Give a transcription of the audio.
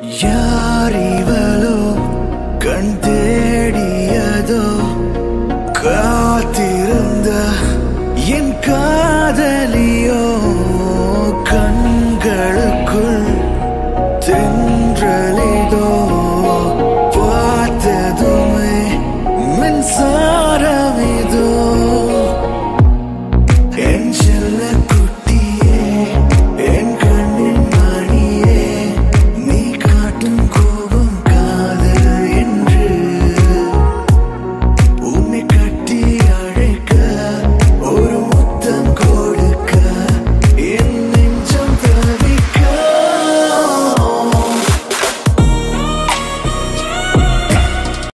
யாரிவளோ கண் தேடியதோ காத்திருந்த என் காதலியோ கண்கள்